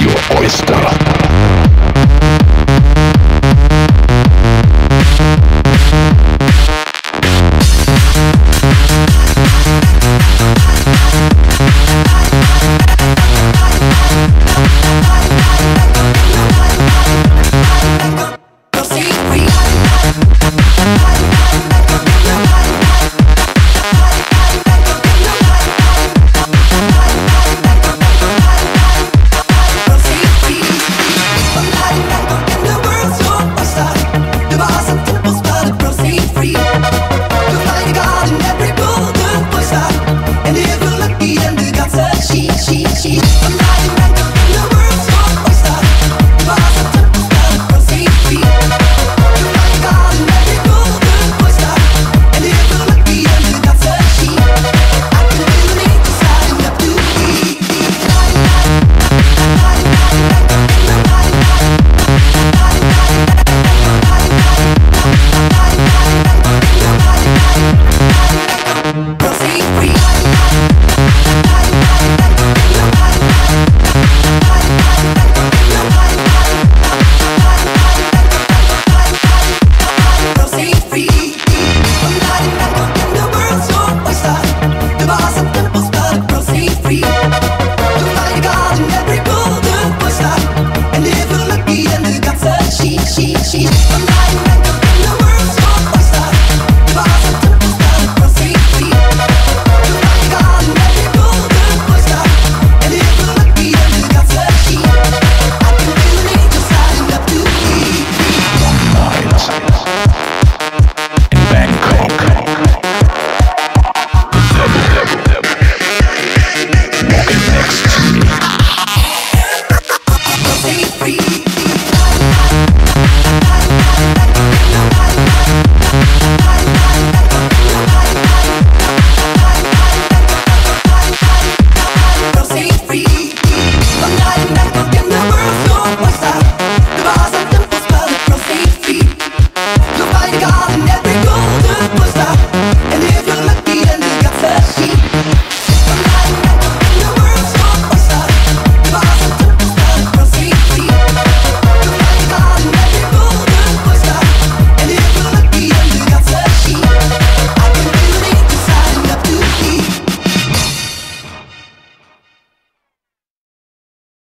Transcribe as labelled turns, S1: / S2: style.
S1: your oyster.